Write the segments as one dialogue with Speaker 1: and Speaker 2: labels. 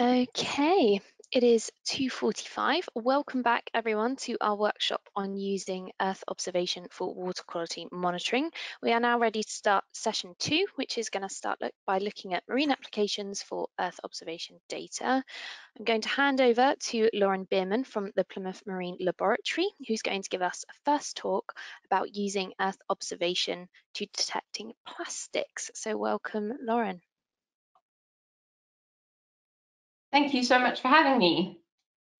Speaker 1: Okay, it is 2.45. Welcome back everyone to our workshop on using Earth observation for water quality monitoring. We are now ready to start session two, which is going to start look by looking at marine applications for Earth observation data. I'm going to hand over to Lauren Biermann from the Plymouth Marine Laboratory, who's going to give us a first talk about using Earth observation to detecting plastics. So welcome, Lauren.
Speaker 2: Thank you so much for having me.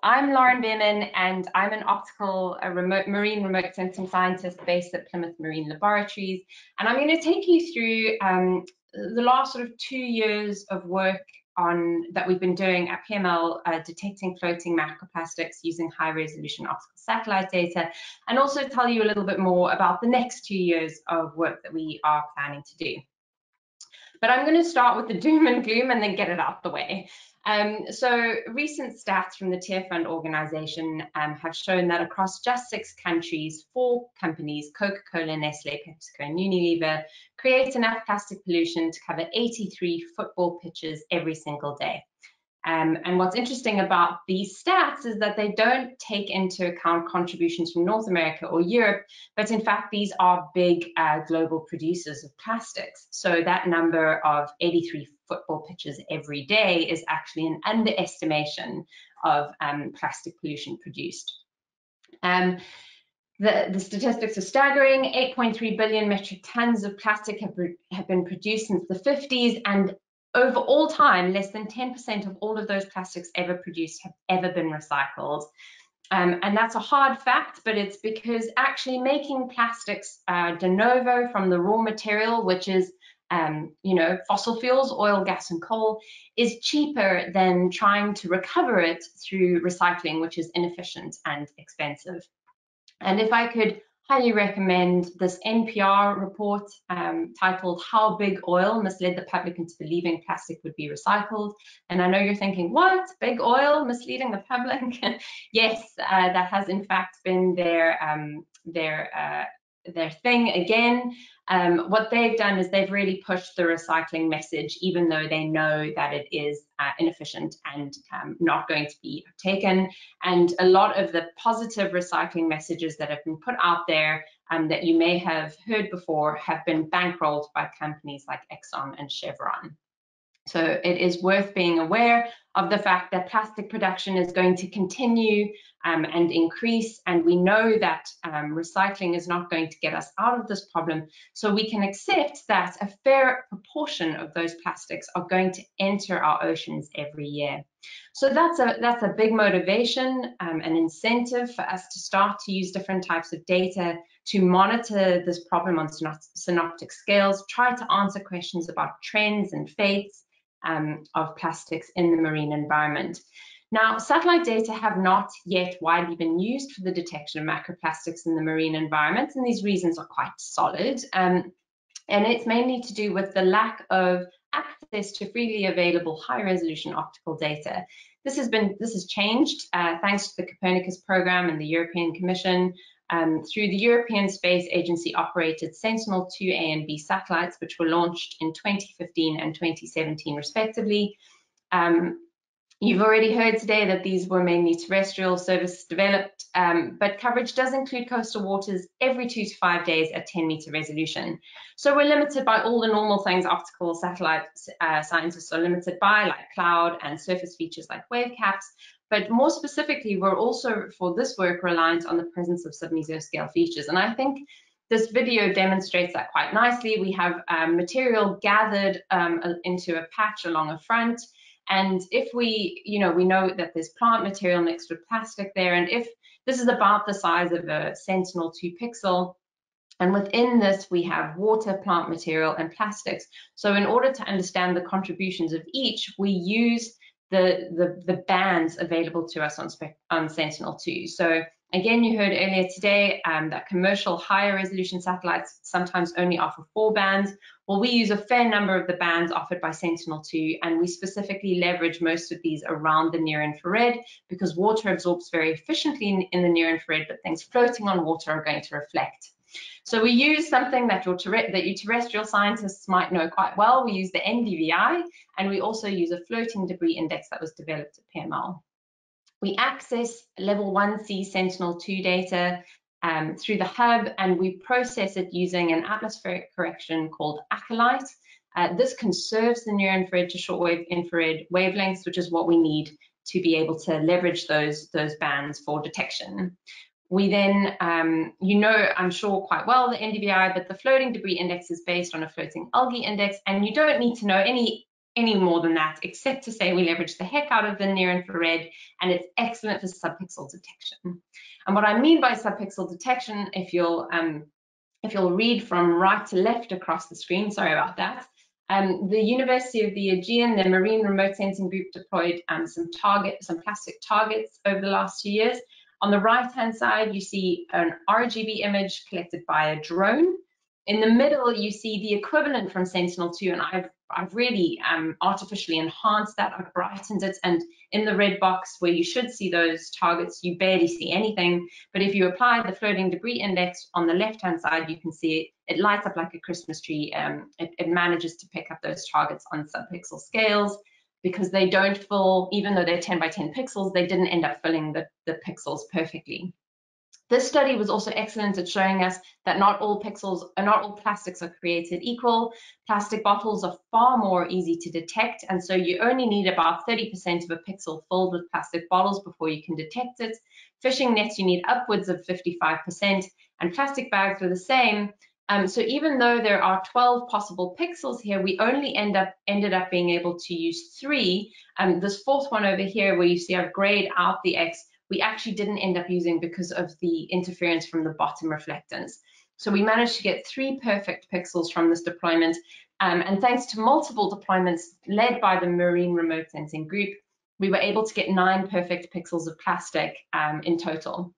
Speaker 2: I'm Lauren Biermann and I'm an optical a remote, marine remote sensing scientist based at Plymouth Marine Laboratories. And I'm going to take you through um, the last sort of two years of work on that we've been doing at PML, uh, detecting floating macroplastics using high resolution optical satellite data, and also tell you a little bit more about the next two years of work that we are planning to do. But I'm going to start with the doom and gloom and then get it out the way. Um, so recent stats from the Tearfund organization um, have shown that across just six countries, four companies, Coca-Cola, Nestle, PepsiCo, and Unilever, create enough plastic pollution to cover 83 football pitches every single day. Um, and what's interesting about these stats is that they don't take into account contributions from North America or Europe, but in fact, these are big uh, global producers of plastics. So that number of 83 football pitches every day is actually an underestimation of um, plastic pollution produced. Um, the, the, statistics are staggering. 8.3 billion metric tons of plastic have, have been produced since the 50s, and over all time, less than 10% of all of those plastics ever produced have ever been recycled. Um, and that's a hard fact, but it's because actually making plastics uh, de novo from the raw material, which is um, you know, fossil fuels, oil, gas, and coal, is cheaper than trying to recover it through recycling, which is inefficient and expensive. And if I could highly recommend this NPR report um, titled How Big Oil Misled the Public into Believing Plastic Would Be Recycled. And I know you're thinking, what? Big oil misleading the public? yes, uh, that has in fact been their, um, their uh, their thing again. Um, what they've done is they've really pushed the recycling message, even though they know that it is uh, inefficient and um, not going to be taken. And a lot of the positive recycling messages that have been put out there um, that you may have heard before have been bankrolled by companies like Exxon and Chevron. So it is worth being aware of the fact that plastic production is going to continue um, and increase. And we know that um, recycling is not going to get us out of this problem. So we can accept that a fair proportion of those plastics are going to enter our oceans every year. So that's a, that's a big motivation, um, an incentive for us to start to use different types of data to monitor this problem on synoptic scales, try to answer questions about trends and fates, um, of plastics in the marine environment. Now, satellite data have not yet widely been used for the detection of macroplastics in the marine environment, and these reasons are quite solid. Um, and it's mainly to do with the lack of access to freely available high resolution optical data. This has been this has changed uh, thanks to the Copernicus program and the European Commission um, through the European Space Agency operated Sentinel-2A and B satellites, which were launched in 2015 and 2017 respectively. Um, you've already heard today that these were mainly terrestrial service developed, um, but coverage does include coastal waters every two to five days at 10 meter resolution. So we're limited by all the normal things optical satellite uh, scientists are limited by, like cloud and surface features like wave caps, but more specifically, we're also, for this work, reliant on the presence of sub-mesoscale features. And I think this video demonstrates that quite nicely. We have um, material gathered um, into a patch along a front. And if we, you know, we know that there's plant material mixed with plastic there. And if this is about the size of a Sentinel-2 pixel, and within this, we have water, plant material, and plastics. So in order to understand the contributions of each, we use the, the, the bands available to us on, on Sentinel-2. So again, you heard earlier today um, that commercial higher resolution satellites sometimes only offer four bands. Well, we use a fair number of the bands offered by Sentinel-2, and we specifically leverage most of these around the near infrared because water absorbs very efficiently in, in the near infrared, but things floating on water are going to reflect. So we use something that your, that your terrestrial scientists might know quite well. We use the NDVI, and we also use a floating debris index that was developed at PML. We access level 1C Sentinel-2 data um, through the hub, and we process it using an atmospheric correction called ACOLITE. Uh, this conserves the near infrared to shortwave infrared wavelengths, which is what we need to be able to leverage those, those bands for detection. We then, um, you know, I'm sure quite well the NDVI, but the floating debris index is based on a floating algae index, and you don't need to know any any more than that, except to say we leverage the heck out of the near infrared, and it's excellent for subpixel detection. And what I mean by subpixel detection, if you'll um, if you'll read from right to left across the screen, sorry about that, um, the University of the Aegean, their marine remote sensing group deployed um, some target, some plastic targets over the last two years. On the right-hand side, you see an RGB image collected by a drone. In the middle, you see the equivalent from Sentinel-2, and I've I've really um, artificially enhanced that. I've brightened it. And in the red box where you should see those targets, you barely see anything. But if you apply the floating debris index on the left-hand side, you can see it, it lights up like a Christmas tree. Um, it, it manages to pick up those targets on subpixel scales because they don't fill, even though they're 10 by 10 pixels, they didn't end up filling the, the pixels perfectly. This study was also excellent at showing us that not all pixels, uh, not all plastics are created equal. Plastic bottles are far more easy to detect, and so you only need about 30% of a pixel filled with plastic bottles before you can detect it. Fishing nets, you need upwards of 55%, and plastic bags are the same. Um, so even though there are 12 possible pixels here, we only end up ended up being able to use three. Um, this fourth one over here, where you see I've grayed out the X, we actually didn't end up using because of the interference from the bottom reflectance. So we managed to get three perfect pixels from this deployment. Um, and thanks to multiple deployments led by the Marine Remote Sensing Group, we were able to get nine perfect pixels of plastic um, in total.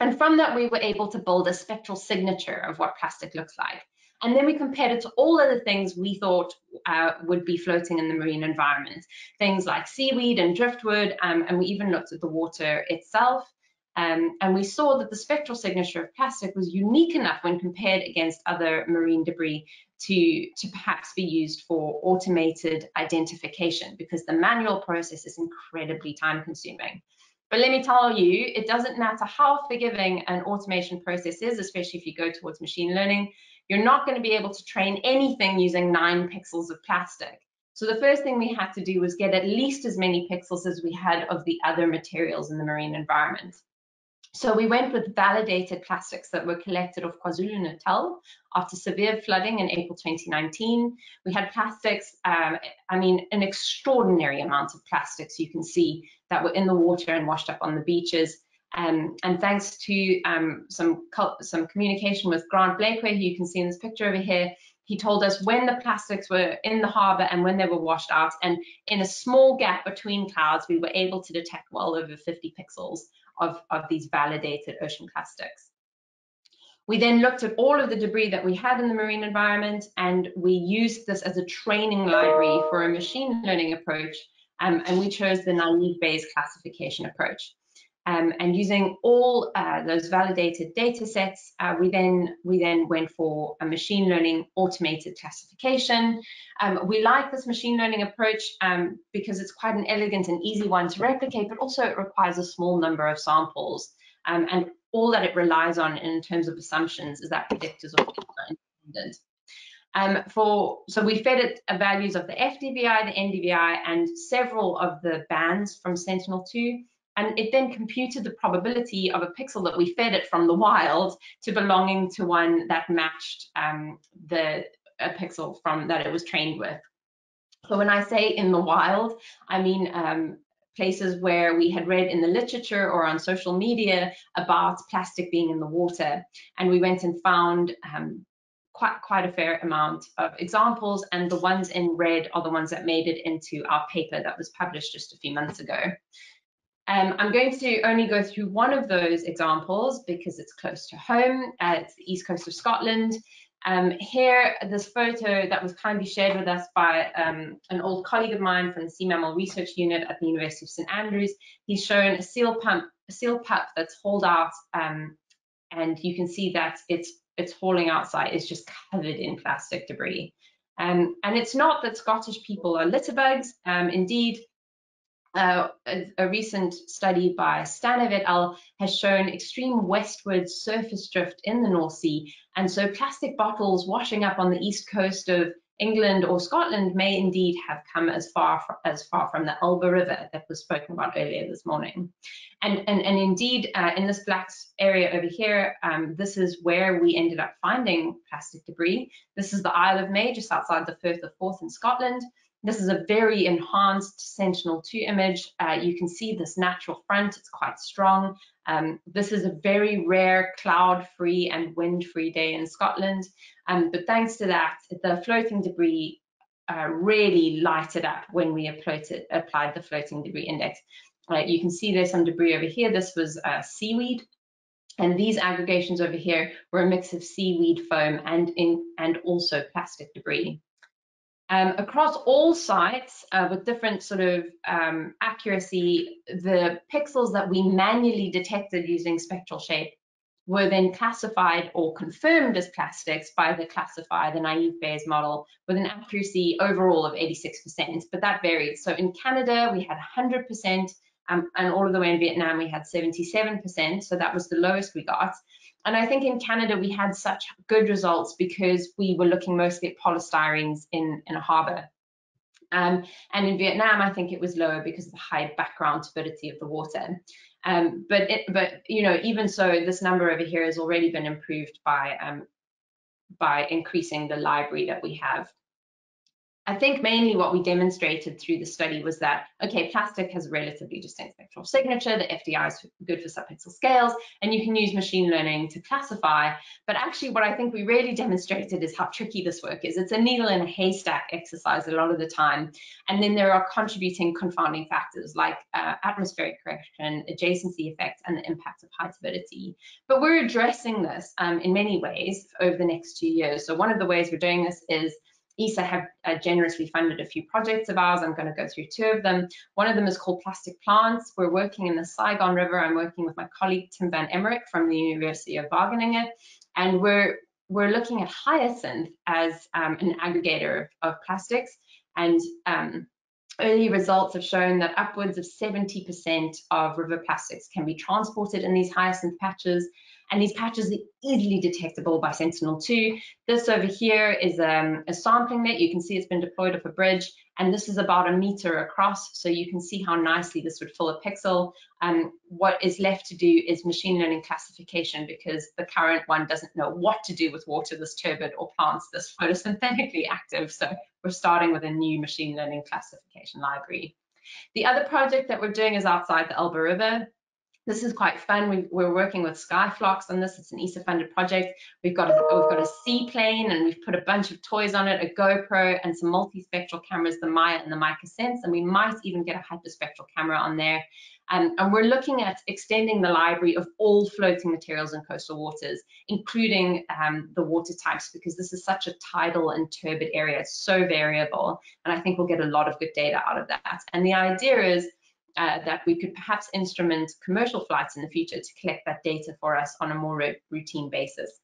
Speaker 2: And from that, we were able to build a spectral signature of what plastic looks like. And then we compared it to all other things we thought uh, would be floating in the marine environment, things like seaweed and driftwood, um, and we even looked at the water itself. Um, and we saw that the spectral signature of plastic was unique enough when compared against other marine debris to, to perhaps be used for automated identification because the manual process is incredibly time consuming. But let me tell you, it doesn't matter how forgiving an automation process is, especially if you go towards machine learning, you're not going to be able to train anything using nine pixels of plastic. So the first thing we had to do was get at least as many pixels as we had of the other materials in the marine environment. So we went with validated plastics that were collected off KwaZulu-Natal after severe flooding in April 2019. We had plastics, um, I mean, an extraordinary amount of plastics you can see that were in the water and washed up on the beaches. Um, and thanks to um, some some communication with Grant Blakeway, who you can see in this picture over here, he told us when the plastics were in the harbour and when they were washed out. And in a small gap between clouds, we were able to detect well over 50 pixels of, of these validated ocean plastics. We then looked at all of the debris that we had in the marine environment, and we used this as a training library for a machine learning approach, um, and we chose the naive Bayes classification approach. Um, and using all uh, those validated data sets, uh, we then we then went for a machine learning automated classification. Um, we like this machine learning approach um, because it's quite an elegant and easy one to replicate, but also it requires a small number of samples. Um, and all that it relies on in terms of assumptions is that predictors are independent. Um, for so we fed it values of the FDVI, the NDVI, and several of the bands from Sentinel-2 and it then computed the probability of a pixel that we fed it from the wild to belonging to one that matched um, the a pixel from that it was trained with. So when I say in the wild, I mean um, places where we had read in the literature or on social media about plastic being in the water. And we went and found um, quite, quite a fair amount of examples and the ones in red are the ones that made it into our paper that was published just a few months ago. Um, I'm going to only go through one of those examples because it's close to home. Uh, it's the east coast of Scotland. Um, here, this photo that was kindly shared with us by um, an old colleague of mine from the Sea Mammal Research Unit at the University of St Andrews. He's shown a seal pump, a seal pup that's hauled out, um, and you can see that it's it's hauling outside is just covered in plastic debris. Um, and it's not that Scottish people are litterbugs. Um, indeed, uh, a, recent study by Stanev et al. has shown extreme westward surface drift in the North Sea. And so plastic bottles washing up on the east coast of England or Scotland may indeed have come as far as far from the Elbe River that was spoken about earlier this morning. And, and, and indeed, uh, in this black area over here, um, this is where we ended up finding plastic debris. This is the Isle of May, just outside the Firth of Forth in Scotland. This is a very enhanced Sentinel-2 image. Uh, you can see this natural front, it's quite strong. Um, this is a very rare cloud-free and wind-free day in Scotland. Um, but thanks to that, the floating debris uh, really lighted up when we applied, applied the floating debris index. Uh, you can see there's some debris over here. This was uh, seaweed. And these aggregations over here were a mix of seaweed foam and, in, and also plastic debris. Um, across all sites uh, with different sort of um, accuracy, the pixels that we manually detected using spectral shape were then classified or confirmed as plastics by the classifier, the naive Bayes model, with an accuracy overall of 86%, but that varied. So in Canada, we had 100%, um, and all of the way in Vietnam, we had 77%, so that was the lowest we got. And I think in Canada, we had such good results because we were looking mostly at polystyrenes in, in a harbour. Um, and in Vietnam, I think it was lower because of the high background turbidity of the water. Um, but it, but you know, even so, this number over here has already been improved by um, by increasing the library that we have. I think mainly what we demonstrated through the study was that, okay, plastic has a relatively distinct spectral signature, the FDI is good for subpixel scales, and you can use machine learning to classify. But actually what I think we really demonstrated is how tricky this work is. It's a needle in a haystack exercise a lot of the time. And then there are contributing confounding factors like uh, atmospheric correction, adjacency effects, and the impact of high turbidity. But we're addressing this um, in many ways over the next two years. So one of the ways we're doing this is ESA have uh, generously funded a few projects of ours. I'm going to go through two of them. One of them is called Plastic Plants. We're working in the Saigon River. I'm working with my colleague Tim van Emmerik from the University of Wageningen, and we're we're looking at hyacinth as um, an aggregator of, of plastics. And um, early results have shown that upwards of 70% of river plastics can be transported in these hyacinth patches and these patches are easily detectable by Sentinel-2. This over here is um, a sampling net. You can see it's been deployed off a bridge, and this is about a meter across, so you can see how nicely this would fill a pixel. Um, what is left to do is machine learning classification because the current one doesn't know what to do with water this turbid or plants this photosynthetically active. So we're starting with a new machine learning classification library. The other project that we're doing is outside the Elbe River. This is quite fun. we are working with Skyflux on this. It's an ESA-funded project. We've got a, we've got a seaplane and we've put a bunch of toys on it, a GoPro and some multispectral cameras, the Maya and the MicaSense, and we might even get a hyperspectral camera on there. Um, and we're looking at extending the library of all floating materials in coastal waters, including um, the water types, because this is such a tidal and turbid area. It's so variable, and I think we'll get a lot of good data out of that. And the idea is uh, that we could perhaps instrument commercial flights in the future to collect that data for us on a more routine basis.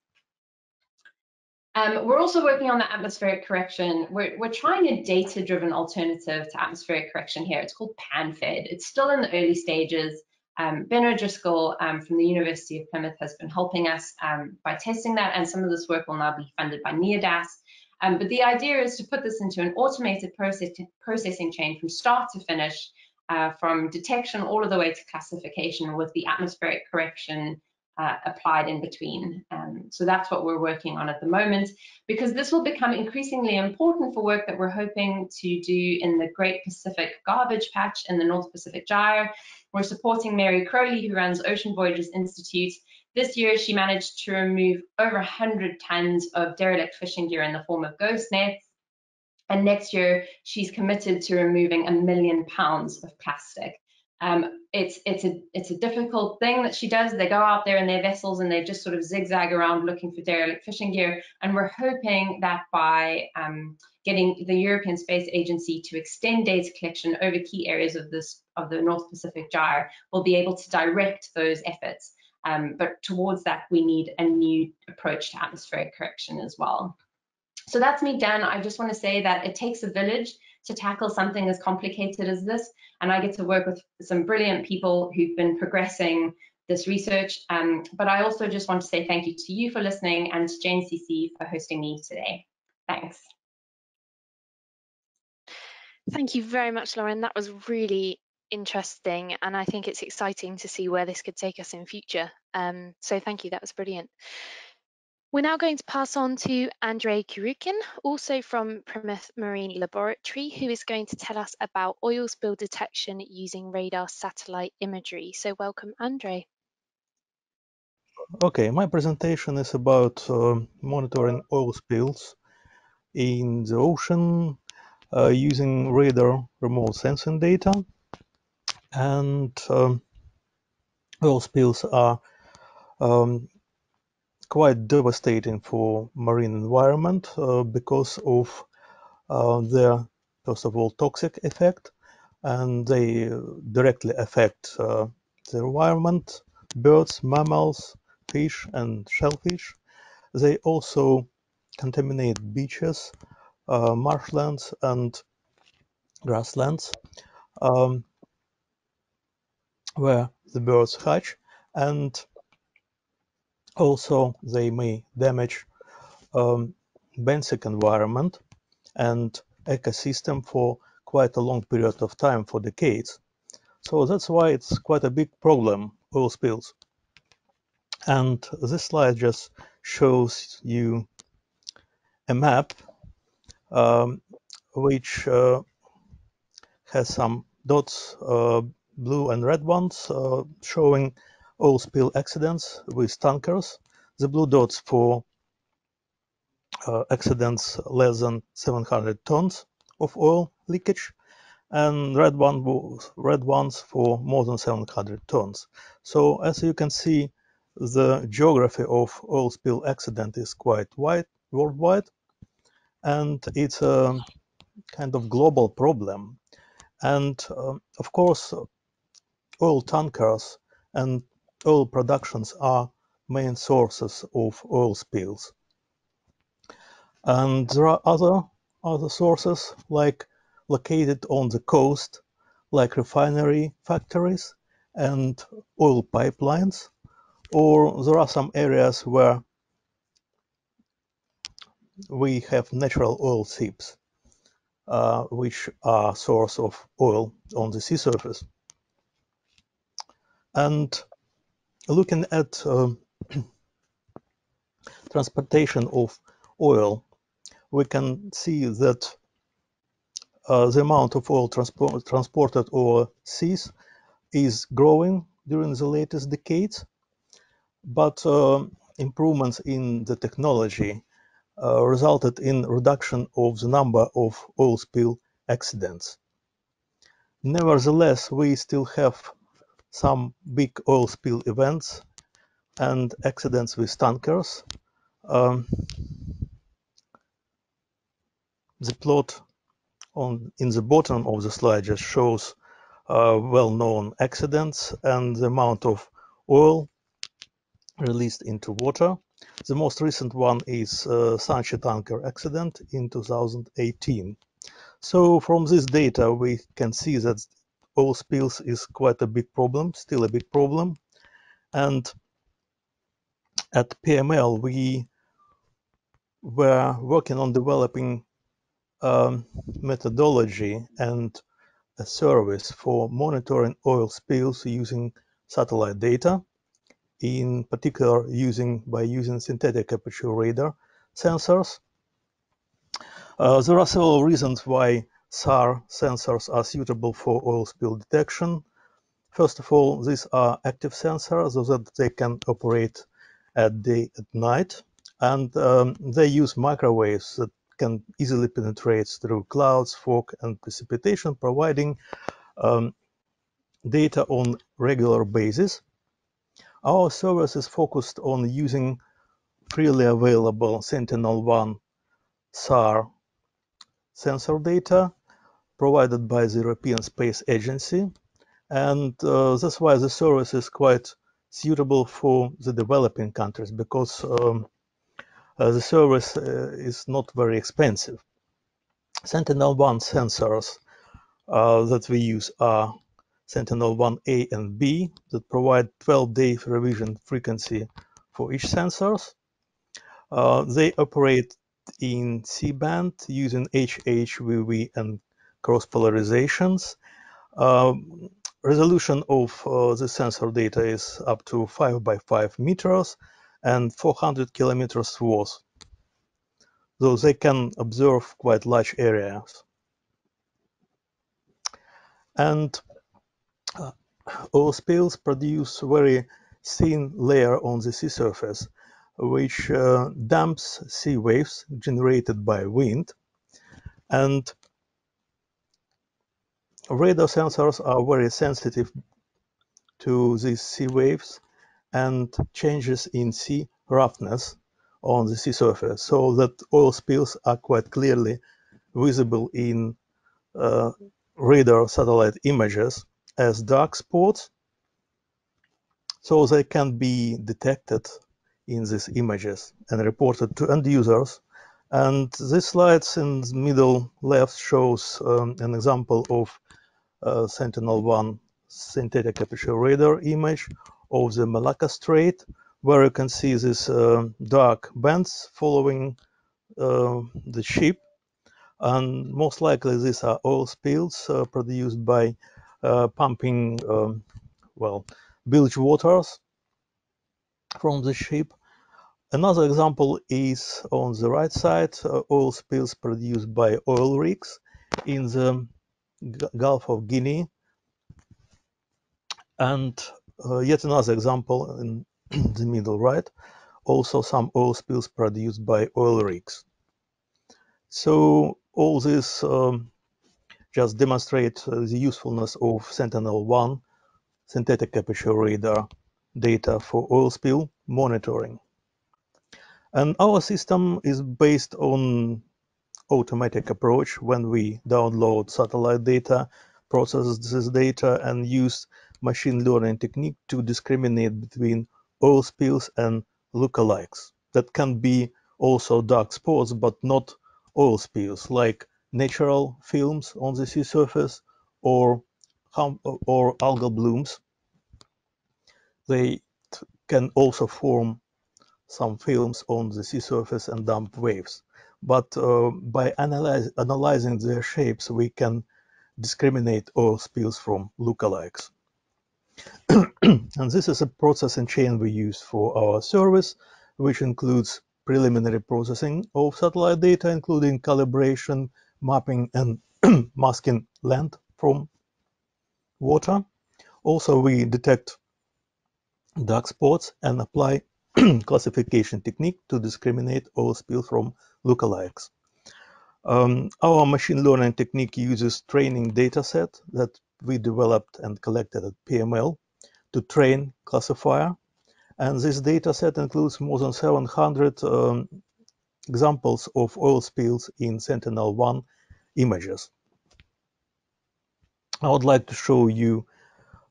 Speaker 2: Um, we're also working on the atmospheric correction. We're, we're trying a data-driven alternative to atmospheric correction here. It's called PanFed. It's still in the early stages. Um, ben O'Driscoll um, from the University of Plymouth has been helping us um, by testing that, and some of this work will now be funded by NEODAAS. Um, but the idea is to put this into an automated process processing chain from start to finish uh, from detection all the way to classification with the atmospheric correction uh, applied in between. Um, so that's what we're working on at the moment, because this will become increasingly important for work that we're hoping to do in the Great Pacific Garbage Patch in the North Pacific Gyre. We're supporting Mary Crowley, who runs Ocean Voyages Institute. This year, she managed to remove over 100 tons of derelict fishing gear in the form of ghost nets. And next year, she's committed to removing a million pounds of plastic. Um, it's it's a it's a difficult thing that she does. They go out there in their vessels and they just sort of zigzag around looking for derelict fishing gear. And we're hoping that by um, getting the European Space Agency to extend data collection over key areas of this of the North Pacific Gyre, we'll be able to direct those efforts Um, but towards that, we need a new approach to atmospheric correction as well. So that's me done. I just want to say that it takes a village to tackle something as complicated as this. And I get to work with some brilliant people who've been progressing this research. Um, but I also just want to say thank you to you for listening and to JNCC for hosting me today. Thanks.
Speaker 1: Thank you very much, Lauren. That was really interesting and I think it's exciting to see where this could take us in future. Um, so thank you, that was brilliant. We're now going to pass on to Andrei Kurekin, also from Plymouth Marine Laboratory, who is going to tell us about oil spill detection using radar satellite imagery. So welcome, Andrei.
Speaker 3: Okay, my presentation is about uh, monitoring oil spills in the ocean uh, using radar remote sensing data. And um, oil spills are um, quite devastating for marine environment uh, because of uh, their, first of all, toxic effect, and they directly affect uh, the environment, birds, mammals, fish, and shellfish. They also contaminate beaches, uh, marshlands, and grasslands, um, where the birds hatch, and also, they may damage um, benthic environment and ecosystem for quite a long period of time, for decades. So that's why it's quite a big problem, oil spills. And this slide just shows you a map um, which uh, has some dots, uh, blue and red ones, uh, showing oil spill accidents with tankers. The blue dots for uh, accidents less than 700 tons of oil leakage and red, one, red ones for more than 700 tons. So as you can see, the geography of oil spill accident is quite wide worldwide and it's a kind of global problem. And um, of course, oil tankers and oil productions are main sources of oil spills. And there are other other sources like located on the coast, like refinery factories and oil pipelines, or there are some areas where we have natural oil seeps, uh, which are source of oil on the sea surface. And looking at um, transportation of oil, we can see that uh, the amount of oil transport, transported over seas is growing during the latest decades, but uh, improvements in the technology uh, resulted in reduction of the number of oil spill accidents. Nevertheless, we still have some big oil spill events and accidents with tankers. Um, the plot on in the bottom of the slide just shows uh, well-known accidents and the amount of oil released into water. The most recent one is uh, Sanchi tanker accident in 2018. So from this data, we can see that oil spills is quite a big problem, still a big problem. And at PML, we were working on developing um, methodology and a service for monitoring oil spills using satellite data, in particular using by using synthetic aperture radar sensors. Uh, there are several reasons why SAR sensors are suitable for oil spill detection. First of all, these are active sensors so that they can operate at day at night and um, they use microwaves that can easily penetrate through clouds, fog and precipitation providing um, data on regular basis. Our service is focused on using freely available Sentinel-1 SAR sensor data provided by the European Space Agency. And uh, that's why the service is quite suitable for the developing countries because um, uh, the service uh, is not very expensive. Sentinel-1 sensors uh, that we use are Sentinel-1A and B that provide 12-day revision frequency for each sensors. Uh, they operate in C-band using HHVV and cross polarizations. Um, resolution of uh, the sensor data is up to 5 by 5 meters and 400 kilometers worth, So they can observe quite large areas. And uh, oil spills produce very thin layer on the sea surface, which uh, damps sea waves generated by wind. And radar sensors are very sensitive to these sea waves and changes in sea roughness on the sea surface, so that oil spills are quite clearly visible in uh, radar satellite images as dark spots, so they can be detected in these images and reported to end users. And this slides in the middle left shows um, an example of uh, Sentinel-1 synthetic aperture radar image of the Malacca Strait, where you can see these uh, dark bands following uh, the ship. And most likely these are oil spills uh, produced by uh, pumping, um, well, bilge waters from the ship. Another example is on the right side, uh, oil spills produced by oil rigs in the Gulf of Guinea. And uh, yet another example in the middle right, also some oil spills produced by oil rigs. So all this um, just demonstrate uh, the usefulness of Sentinel-1 synthetic aperture radar data for oil spill monitoring. And our system is based on automatic approach when we download satellite data, process this data and use machine learning technique to discriminate between oil spills and lookalikes. That can be also dark spots, but not oil spills like natural films on the sea surface or or algal blooms. They can also form some films on the sea surface and dump waves. But uh, by analyze, analyzing their shapes, we can discriminate oil spills from lookalikes. and this is a processing chain we use for our service, which includes preliminary processing of satellite data, including calibration, mapping, and masking land from water. Also, we detect dark spots and apply classification technique to discriminate oil spill from lookalikes. Um, our machine learning technique uses training dataset that we developed and collected at PML to train classifier. And this dataset includes more than 700 um, examples of oil spills in Sentinel-1 images. I would like to show you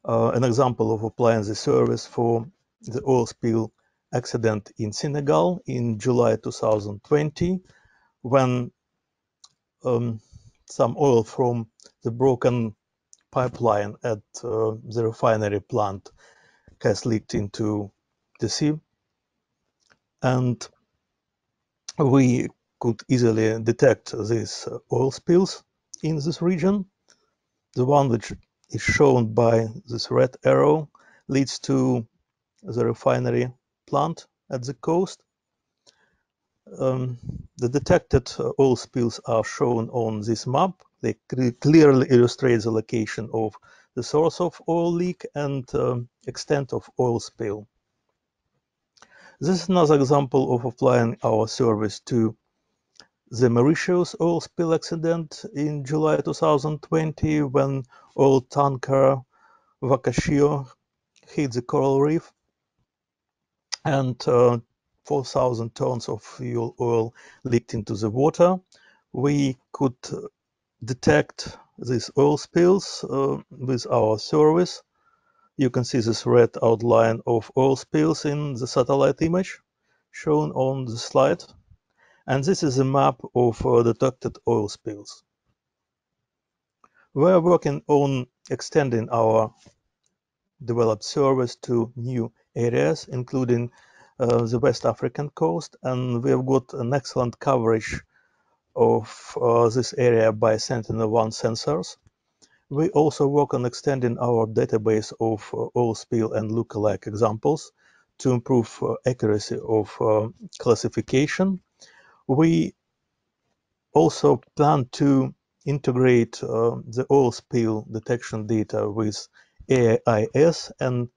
Speaker 3: uh, an example of applying the service for the oil spill accident in Senegal in July 2020 when um, some oil from the broken pipeline at uh, the refinery plant has leaked into the sea and we could easily detect these oil spills in this region. The one which is shown by this red arrow leads to the refinery plant at the coast. Um, the detected oil spills are shown on this map. They clearly illustrate the location of the source of oil leak and um, extent of oil spill. This is another example of applying our service to the Mauritius oil spill accident in July 2020 when oil tanker Wakashio hit the coral reef and uh, 4,000 tons of fuel oil leaked into the water. We could detect these oil spills uh, with our service You can see this red outline of oil spills in the satellite image shown on the slide. And this is a map of uh, detected oil spills. We are working on extending our developed service to new areas, including uh, the West African coast, and we have got an excellent coverage of uh, this area by Sentinel-1 sensors. We also work on extending our database of uh, oil spill and lookalike examples to improve accuracy of classification. We also plan to integrate uh, the oil spill detection data with AIS and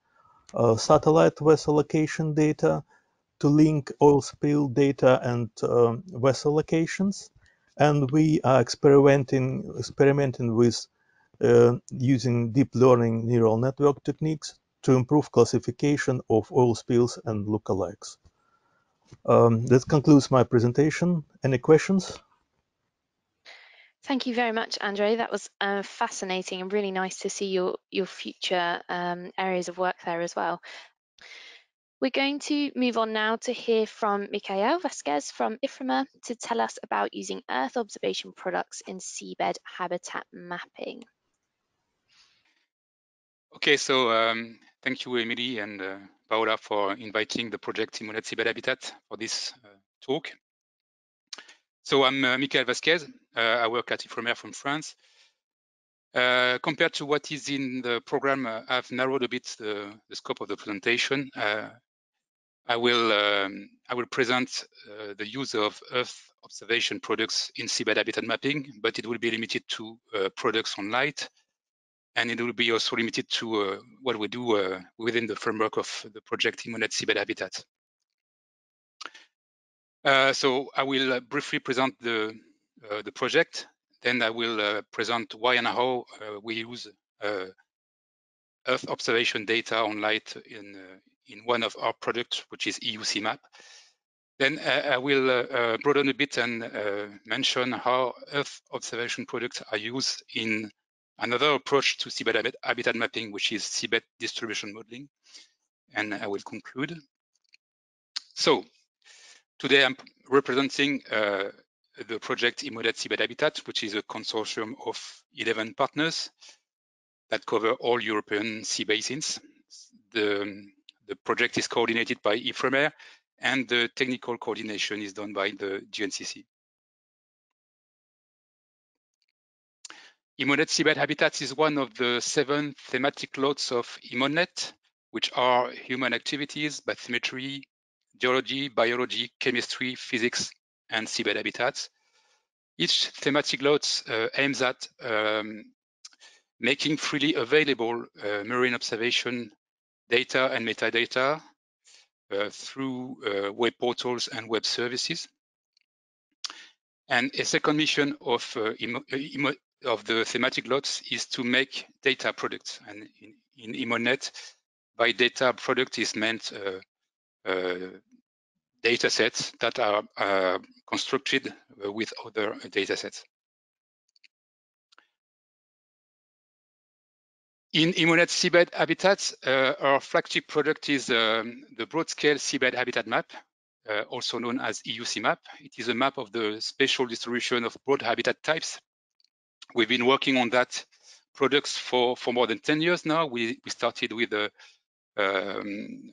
Speaker 3: satellite vessel location data to link oil spill data and um, vessel locations. And we are experimenting, experimenting with uh, using deep learning neural network techniques to improve classification of oil spills and lookalikes. Um, that concludes my presentation. Any questions?
Speaker 1: Thank you very much, Andre. That was uh, fascinating and really nice to see your, your future um, areas of work there as well. We're going to move on now to hear from Michael Vasquez from IFREMER to tell us about using Earth observation products in seabed habitat mapping.
Speaker 4: Okay, so um, thank you, Emily and uh, Paola, for inviting the project EMODnet Seabed Habitat for this uh, talk. So I'm uh, Michael Vasquez. Uh, I work at IFREMER from France. Uh, compared to what is in the program, uh, I've narrowed a bit the, the, scope of the presentation. Uh, I will um, I will present uh, the use of Earth observation products in seabed habitat mapping, but it will be limited to products on light, and it will be also limited to what we do within the framework of the project EMODnet Seabed Habitat. Uh, so I will uh, briefly present the, uh, the project. Then I will present why and how we use Earth observation data on light in, in one of our products, which is EUSeaMap. Then uh, I will uh, uh, broaden a bit and mention how Earth observation products are used in another approach to seabed habitat mapping, which is seabed distribution modeling. And I will conclude. So Today, I'm representing uh, the project EMODnet Seabed Habitat, which is a consortium of 11 partners that cover all European sea basins. The, the project is coordinated by IFREMER, and the technical coordination is done by the JNCC. EMODnet Seabed Habitat is one of the seven thematic lots of EMODnet, which are human activities, bathymetry, geology, biology, chemistry, physics, and seabed habitats. Each thematic lot uh, aims at um, making freely available uh, marine observation data and metadata uh, through uh, web portals and web services. And a second mission of, uh, uh, of the thematic lots is to make data products. And in, in EMODnet, by data product is meant data sets that are uh, constructed with other data sets. In EMODnet seabed habitats, uh, our flagship product is um, the broad-scale seabed habitat map, uh, also known as EUSeaMap. It is a map of the spatial distribution of broad habitat types. We've been working on that products for, for more than 10 years now. We, we started with a, um,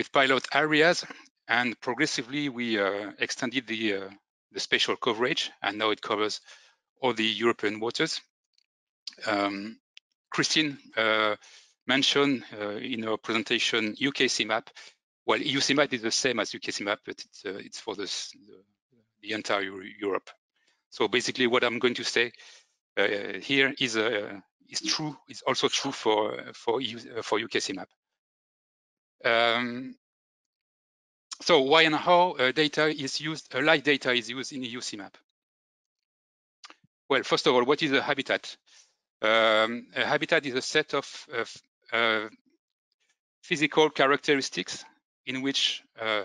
Speaker 4: with pilot areas and progressively we uh, extended the, uh, the spatial coverage and now it covers all the European waters. Um, Christine uh, mentioned uh, in her presentation UKSeaMap. Well, EUSeaMap is the same as UKSeaMap, but it's, uh, it's for this, the, entire Europe. So basically what I'm going to say uh, here is, is true, is also true for, for, EU, for UKSeaMap. Um, so why and how uh, data is used, uh, light data is used in EUSeaMap? Well, first of all, what is a habitat? Um, a habitat is a set of, of uh, physical characteristics in which uh,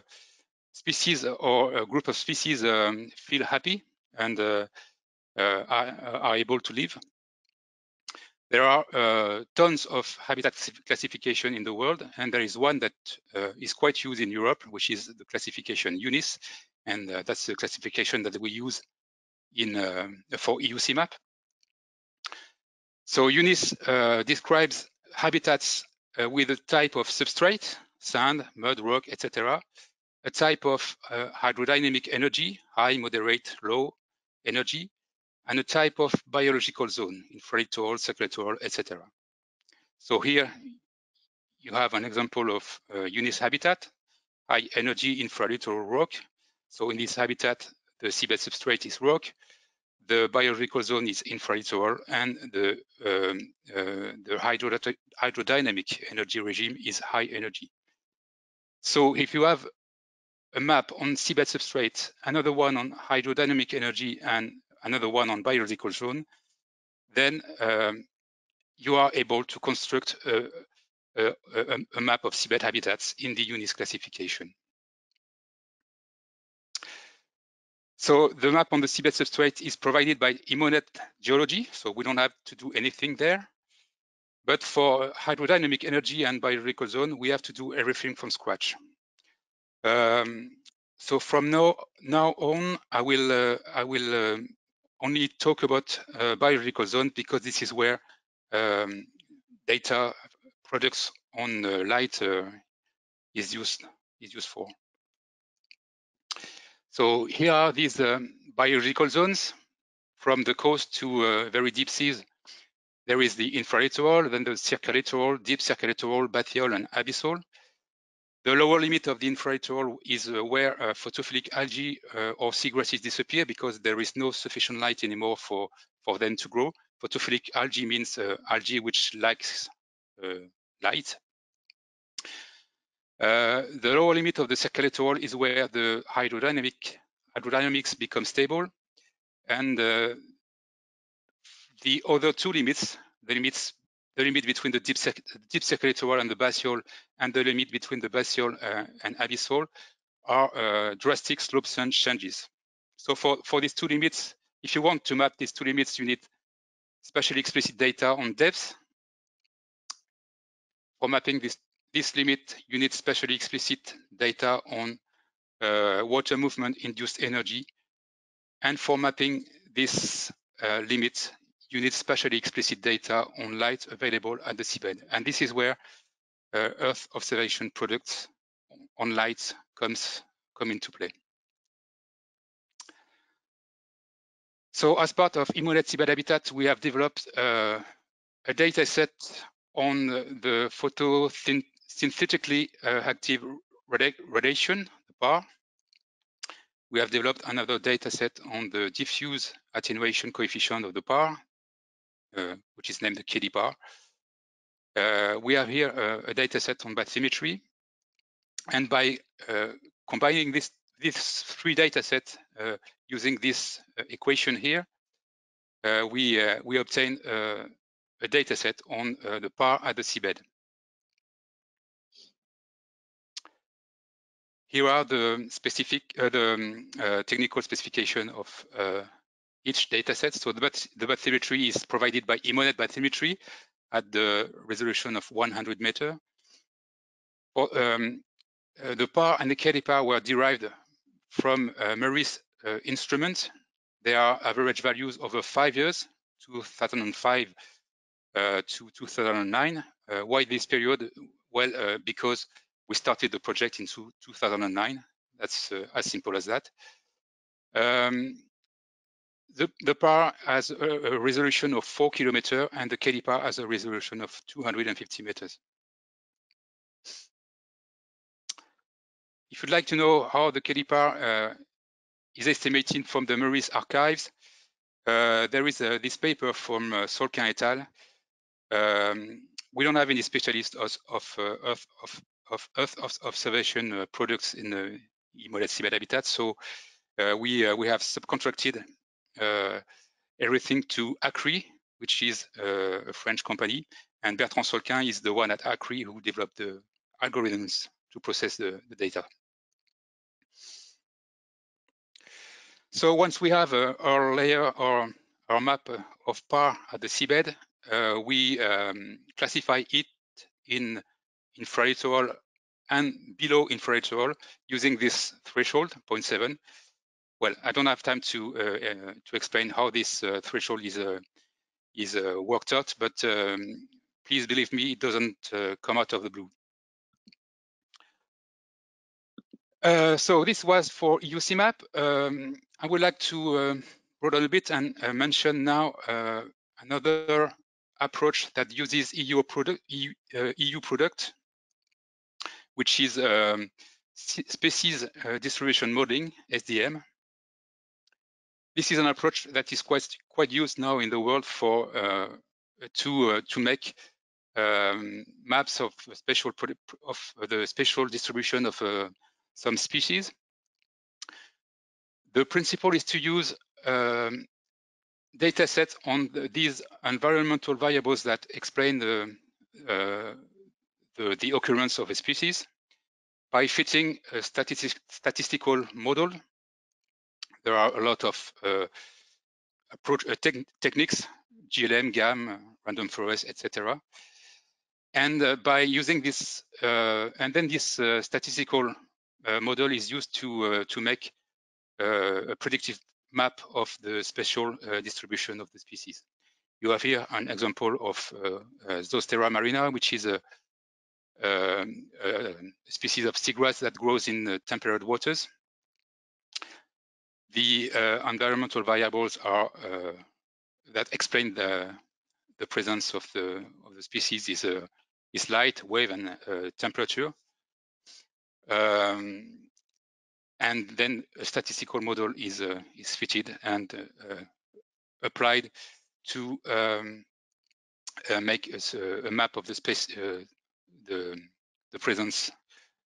Speaker 4: species or a group of species um, feel happy and uh, uh, are, are, able to live. There are uh, tons of habitat classification in the world, and there is one that uh, is quite used in Europe, which is the classification EUNIS, and uh, that's the classification that we use in uh, for EUSeaMap. So EUNIS uh, describes habitats uh, with a type of substrate, sand, mud, rock, etc., a type of hydrodynamic energy, high, moderate, low energy, and a type of biological zone, infralittoral, circulittoral, etc. So here you have an example of uh, EUNIS habitat, high energy infralittoral rock. So in this habitat, the seabed substrate is rock, the biological zone is infralittoral, and the, um, uh, the hydrodynamic energy regime is high energy. So if you have a map on seabed substrate, another one on hydrodynamic energy and another one on biological zone, then um, you are able to construct a, a, a, a map of seabed habitats in the EUNIS classification. So the map on the seabed substrate is provided by EMODnet geology, so we don't have to do anything there. But for hydrodynamic energy and biological zone, we have to do everything from scratch. Um, so from now now on, I will uh, I will um, only talk about uh, biological zone because this is where um, data products on uh, light is used is used for. So here are these um, biological zones from the coast to uh, very deep seas. There is the infralittoral, then the circulittoral, deep circulittoral, bathyal, and abyssal. The lower limit of the infralittoral is uh, where uh, photophilic algae uh, or seagrasses disappear because there is no sufficient light anymore for, for them to grow. Photophilic algae means uh, algae which likes uh, light. Uh, the lower limit of the circulittoral is where the hydrodynamic hydrodynamics become stable. And the other two limits, the limits the limit between the deep, deep circulittoral and the bathyal and the limit between the bathyal uh, and abyssal are uh, drastic slope changes. So for, for these two limits, if you want to map these two limits, you need spatially explicit data on depth. For mapping this, this limit, you need spatially explicit data on uh, water movement induced energy. And for mapping this uh, limit, you need spatially explicit data on light available at the seabed. And this is where uh, Earth observation products on light comes come into play. So as part of EMODnet Seabed Habitat, we have developed uh, a data set on the photosynthetically uh, active radiation, the PAR. We have developed another data set on the diffuse attenuation coefficient of the PAR, which is named the KDPAR. Uh, we have here uh, a data set on bathymetry. And by combining this, three data sets using this equation here, we, we obtain a data set on the PAR at the seabed. Here are the specific, uh, the um, uh, technical specification of uh, each dataset. So the, bat the bathymetry is provided by EMODnet bathymetry at the resolution of 100 meter. um, uh, the PAR and the KDPAR were derived from uh, MERIS uh, instruments. They are average values over five years, 2005 uh, to 2009. Uh, why this period? Well, uh, because we started the project in 2009. That's as simple as that. Um, the, the PAR has a, a, resolution of four kilometer and the KDPAR has a resolution of 250 meters. If you'd like to know how the KDPAR uh, is estimated from the MERIS archives, uh, there is uh, this paper from uh, Saulquin et al. Um, we don't have any specialists of, of, uh, Earth, of, of Earth observation uh, products in the EMODnet seabed habitat, so we, we have subcontracted uh, everything to ACRI, which is uh, a French company. And Bertrand Saulquin is the one at ACRI who developed the algorithms to process the, the data. So once we have uh, our layer or our map of PAR at the seabed, uh, we um, classify it in infralittoral and below infralittoral using this threshold 0.7. Well, I don't have time to uh, uh, to explain how this uh, threshold is is worked out, but um, please believe me, it doesn't come out of the blue. Uh, so this was for EUSeaMap. Um, I would like to uh, broaden a bit and uh, mention now another approach that uses EU product, EU, EU product which is um, species distribution modeling, SDM. This is an approach that is quite quite used now in the world for to to make um, maps of special of the spatial distribution of uh, some species. The principle is to use um, data sets on the, these environmental variables that explain the, uh, the, the, occurrence of a species by fitting a statistic, statistical model. There are a lot of uh, approach uh, te techniques, GLM, GAM, random forest, etc. And uh, by using this, uh, and then this uh, statistical uh, model is used to uh, to make uh, a predictive map of the spatial distribution of the species. You have here an example of Zostera marina, which is a, a species of seagrass that grows in temperate waters. The environmental variables are that explain the the presence of the of the species is a is light, wave, and uh, temperature. Um, and then a statistical model is uh, is fitted and uh, applied to um, uh, make a, a, map of the space, uh, the the presence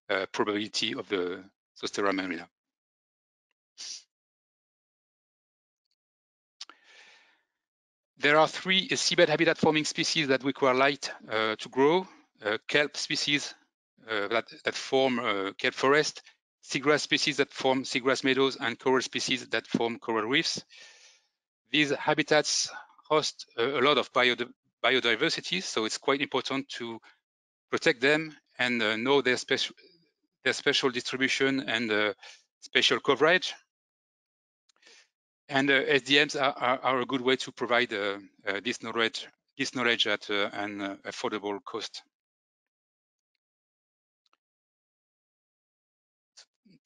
Speaker 4: uh, probability of the Zostera marina. There are three seabed habitat forming species that require light uh, to grow. kelp species uh, that, that form uh, kelp forest, seagrass species that form seagrass meadows, and coral species that form coral reefs. These habitats host a, lot of biodiversity, so it's quite important to protect them and uh, know their special their special distribution and uh, spatial coverage. And uh, SDMs are, are, are, a good way to provide uh, this knowledge this knowledge at an affordable cost.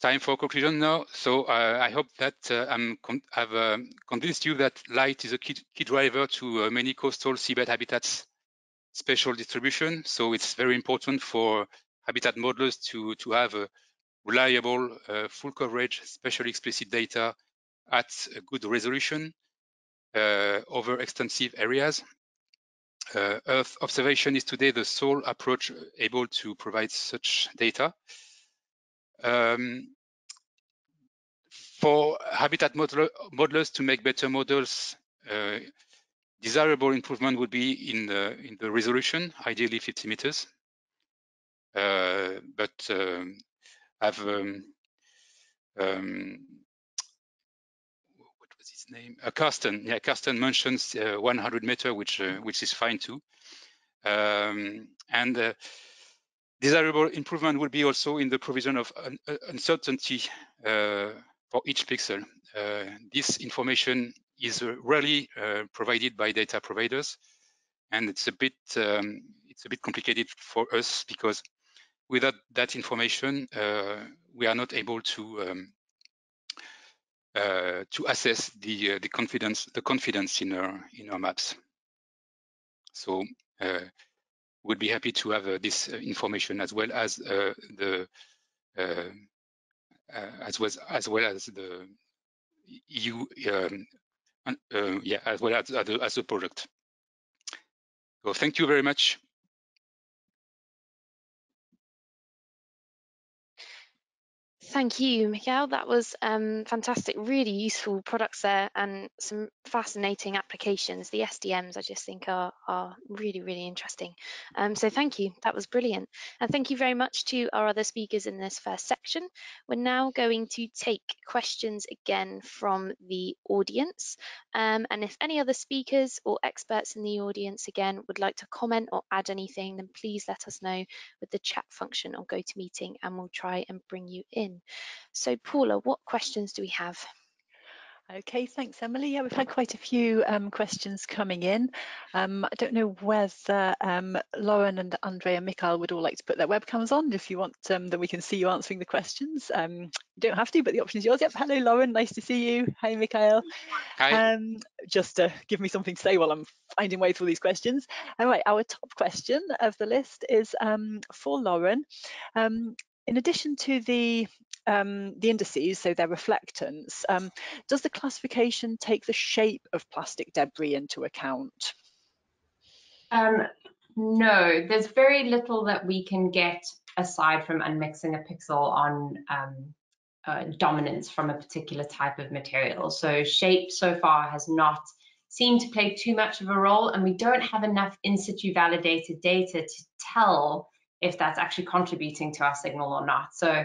Speaker 4: time for conclusion now. So uh, I hope that uh, I'm I've uh, convinced you that light is a key, key driver to uh, many coastal seabed habitats spatial distribution. So it's very important for habitat modelers to, to have a reliable, uh, full coverage, spatially explicit data at a good resolution uh, over extensive areas. Earth observation is today the sole approach able to provide such data. Um, for habitat modelers to make better models, uh, desirable improvement would be in the in the resolution, ideally 50 meters. Uh, but um, I've um, um, name? Uh, Carsten. Yeah, Carsten mentions uh, 100 meter, which uh, which is fine too. Um, and uh, Desirable improvement will be also in the provision of un uh, uncertainty uh, for each pixel. Uh, this information is rarely provided by data providers, and it's a bit um, it's a bit complicated for us because without that information, we are not able to um, uh, to assess the uh, the confidence the confidence in our in our maps. So uh, would be happy to have uh, this uh, information as well as uh, the as well as well as the EU um, yeah as well as as a product. So thank you very much.
Speaker 1: Thank you, Mikael. That was um, fantastic, really useful products there and some fascinating applications. The SDMs I just think are, are really, really interesting. Um, so thank you, that was brilliant. And thank you very much to our other speakers in this first section. We're now going to take questions again from the audience. Um, and if any other speakers or experts in the audience again would like to comment or add anything, then please let us know with the chat function or GoToMeeting and we'll try and bring you in. So Paula, what questions do we have?
Speaker 5: Okay, thanks, Emily. Yeah, we've had quite a few um, questions coming in. Um, I don't know whether um, Lauren and Andrea and Mikael would all like to put their webcams on if you want um, that we can see you answering the questions. Um, you don't have to, but the option is yours. Yep. Hello, Lauren. Nice to see you. Hi, Mikael.
Speaker 4: Hi.
Speaker 5: Um, just to give me something to say while I'm finding way through these questions. All right, our top question of the list is um, for Lauren. In addition to the um, the indices, so their reflectance, um, does the classification take the shape of plastic debris into account?
Speaker 2: Um, no, there's very little that we can get aside from unmixing a pixel on uh, dominance from a particular type of material. So shape so far has not seemed to play too much of a role and we don't have enough in situ validated data to tell if that's actually contributing to our signal or not. So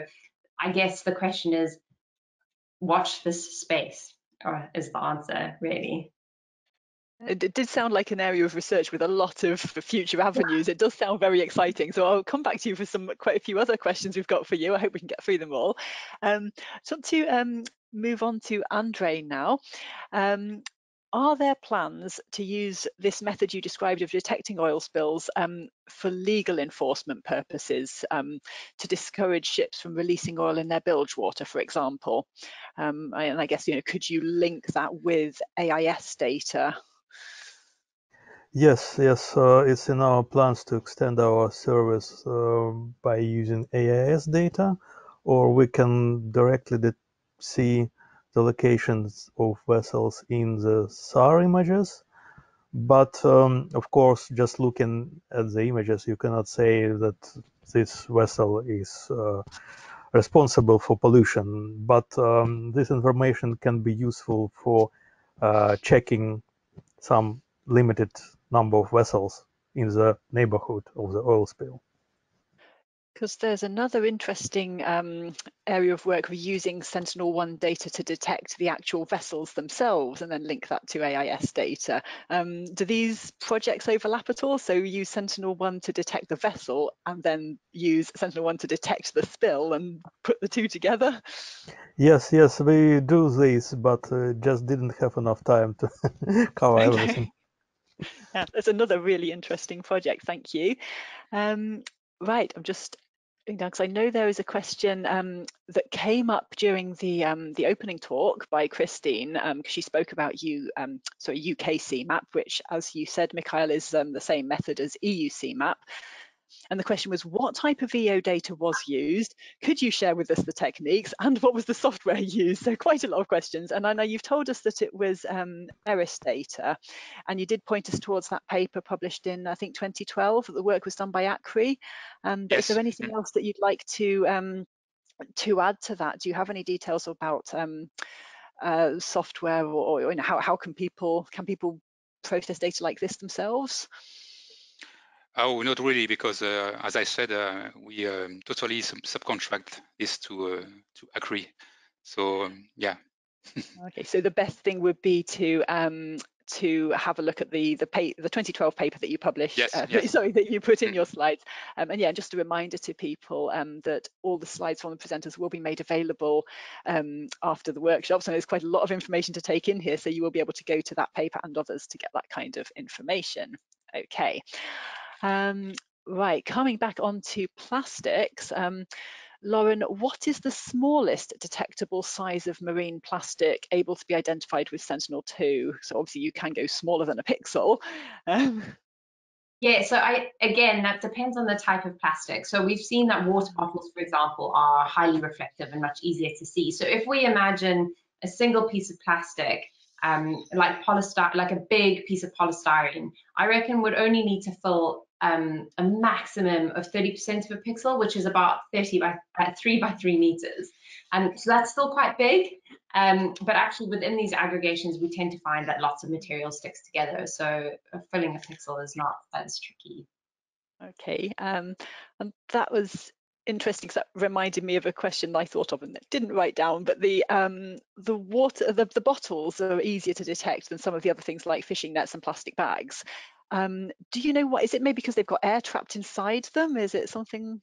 Speaker 2: I guess the question is, watch this space, or is the answer really?
Speaker 5: It did sound like an area of research with a lot of future avenues. It does sound very exciting. So I'll come back to you for some quite a few other questions we've got for you. I hope we can get through them all. Um, so to um, move on to Andre now. Um, are there plans to use this method you described of detecting oil spills um, for legal enforcement purposes um, to discourage ships from releasing oil in their bilge water, for example? Um, and I guess, you know, could you link that with AIS data?
Speaker 3: Yes, yes, uh, it's in our plans to extend our service uh, by using AIS data, or we can directly see the locations of vessels in the SAR images. But um, of course, just looking at the images, you cannot say that this vessel is uh, responsible for pollution. But um, this information can be useful for uh, checking some limited number of vessels in the neighborhood of the oil spill
Speaker 5: because there's another interesting um, area of work with using Sentinel-1 data to detect the actual vessels themselves and then link that to AIS data. Um, do these projects overlap at all? So use Sentinel-1 to detect the vessel and then use Sentinel-1 to detect the spill and put the two together?
Speaker 3: Yes, yes, we do this, but uh, just didn't have enough time to cover okay. everything.
Speaker 5: Yeah, that's another really interesting project. Thank you. Um, right, I'm just because I know there is a question um, that came up during the um, the opening talk by Christine, because um, she spoke about you, um, sorry, UKSeaMap, which, as you said, Mikael, is um, the same method as EUSeaMap. And the question was, what type of EO data was used? Could you share with us the techniques and what was the software used? So quite a lot of questions. And I know you've told us that it was um, ERIS data, and you did point us towards that paper published in, I think, 2012, that the work was done by ACRI. Um, yes. is there anything else that you'd like to um, to add to that? Do you have any details about um, uh, software or, or you know, how, how can people can people process data like this themselves?
Speaker 4: Oh, not really, because uh, as I said, uh, we um, totally sub subcontract this to uh, to ACRI. So um, yeah.
Speaker 5: okay, so the best thing would be to um, to have a look at the the, the 2012 paper that you published.
Speaker 4: Yes, uh, yes.
Speaker 5: Sorry, that you put in your slides. Um, and yeah, just a reminder to people um, that all the slides from the presenters will be made available um, after the workshop. So there's quite a lot of information to take in here. So you will be able to go to that paper and others to get that kind of information. Okay. Um, right, coming back onto plastics. Um, Lauren, what is the smallest detectable size of marine plastic able to be identified with Sentinel-2? So obviously you can go smaller than a pixel. Um,
Speaker 2: yeah, so I again, that depends on the type of plastic. So we've seen that water bottles, for example, are highly reflective and much easier to see. So if we imagine a single piece of plastic, um, like polystyrene, like a big piece of polystyrene, I reckon would only need to fill um, a maximum of 30% of a pixel, which is about 30 by uh, 3 by 3 meters. Um, so that's still quite big, um, but actually within these aggregations, we tend to find that lots of material sticks together. So filling a pixel is not as tricky.
Speaker 5: Okay, um, and that was interesting because that reminded me of a question I thought of and didn't write down. But the um, the water, the, the bottles are easier to detect than some of the other things like fishing nets and plastic bags. Um, do you know what is it? Maybe because they've got air trapped inside them? Is it something